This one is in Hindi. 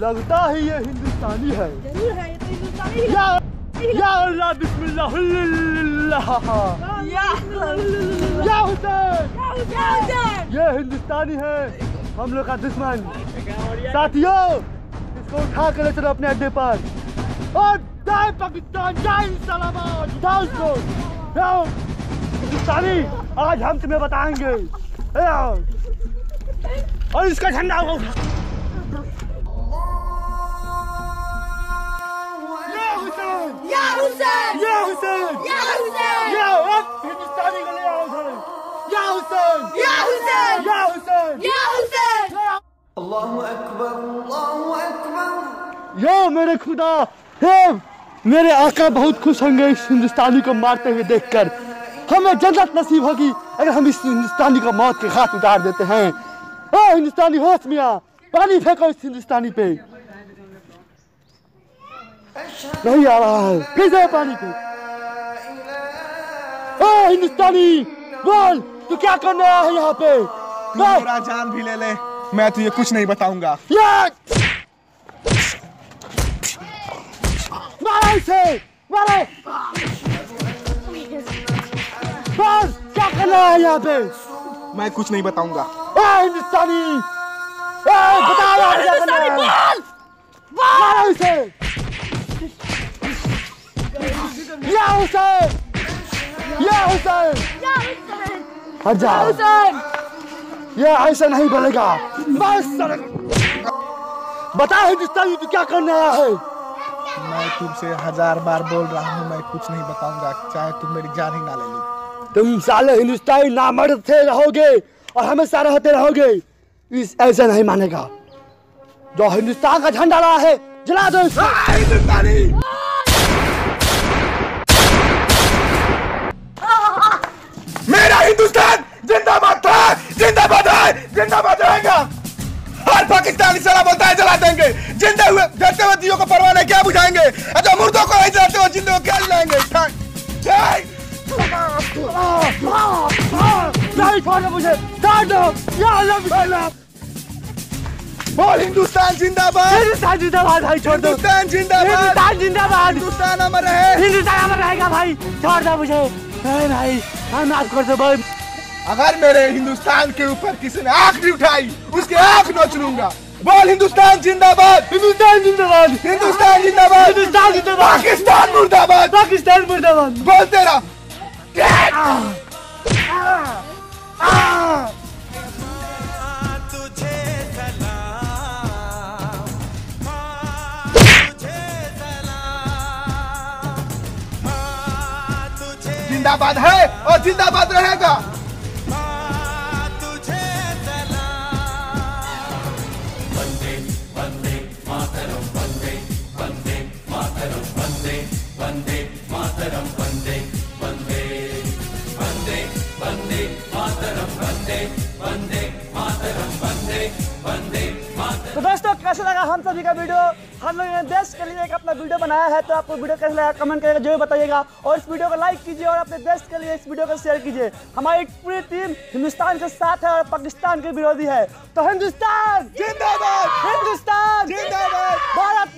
लगता है ये हिंदुस्तानी है। ज़रूर है ये तो हिंदुस्तानी है। या या या ये हिंदुस्तानी है। हम लोग का दुश्मन। साथियों इसको उठा कर चलो अपने अड्डे पर। और जय पाकिस्तान। जय सलामा जाओ उसको जाओ। हिंदुस्तानी आज हम तुम्हें बताएँगे। और इसका झंडा उठा। यो मेरे खुदा हे मेरे आका बहुत खुश होंगे इस हिंदुस्तानी को मारते हुए देखकर। हमें जन्नत नसीब होगी। अगर हम इस हिंदुस्तानी को मौत के हाथ उतार देते हैं। ओ हिंदुस्तानी होश में आ पानी फेंको इस हिंदुस्तानी पे। नहीं आ रहा है फिर से पानी पे। ओ हिंदुस्तानी बोल तू क्या करने आया है यहाँ पे? मेरा जान भी ले ले मैं तुझे कुछ नहीं बताऊँगा! मारो इसे मारो। बस क्या करना है यहाँ पे? मैं कुछ नहीं बताऊँगा। हिंदुस्तानी! ए क्या करना है? मारो इसे या हुसैन या हुसैन या हुसैन हट जा। हुसैन ये ऐसा नहीं बनेगा बस! बता हिंदुस्तानी तू क्या करने आया है? मैं तुमसे हज़ार बार बोल रहा हूँ मैं कुछ नहीं बताऊँगा। चाहे तुम मेरी जान ही ना ले लो। तुम साले हिंदुस्तानी नामर्द थे रहोगे और हमेशा रहते रहोगे। इस ऐसे नहीं मानेगा। जो हिंदुस्तान का झंडा रहा है, जला दो हिंदुस्तानी। मेरा हिंदुस्तान जिंदाबाद था, जिंदाबाद है, जिंदाबाद रहेगा। हर पाकिस्तानी साला बोलता है, जला देंगे। जिंदे हुए, जलते हुए दियो को परवाह नहीं, क्या बुझाएँगे? अच्छा मुर्दों को नहीं जलाते हुए जिंदे क्या जलाएँगे? ठा- नहीं छोड़ो मुझे छोड़ दो या अल्लाह बिस्मिल्लाह बोल हिंदुस्तान जिंदाबाद। हिंदुस्तान जिंदाबाद भाई छोड़ दो। हिंदुस्तान जिंदाबाद। हिंदुस्तान जिंदाबाद। हिंदुस्तान अमर रहे हिंदुस्तान हमारा रहेगा भाई छोड़ दो मुझे। भाई हाँ माफ़ कर दो भाई। अगर मेरे हिंदुस्तान के ऊपर किसी ने आँख भी उठाई उसके आँख नोच लूँगा बोल हिंदुस्तान जिंदाबाद। हिंदुस्तान जिंदाबाद। हिंदुस्तान जिंदाबाद। हिंदुस्तान जिंदाबाद। पाकिस्तान मुर्दाबाद। पाकिस्तान मुर्दाबाद। बोल तेरा जिंदाबाद है और जिंदाबाद रहेगा। कैसा लगा हम सभी का वीडियो हम लोगों ने देश के लिए एक अपना वीडियो बनाया है तो आपको वीडियो कैसा लगा कमेंट करके भी बताइएगा। और इस वीडियो को लाइक कीजिए और अपने देश के लिए इस वीडियो को शेयर कीजिए। हमारी पूरी टीम हिंदुस्तान के साथ है और पाकिस्तान के विरोधी है। तो हिंदुस्तान जिंदाबाद! हिंदुस्तान जिंदाबाद! भारत।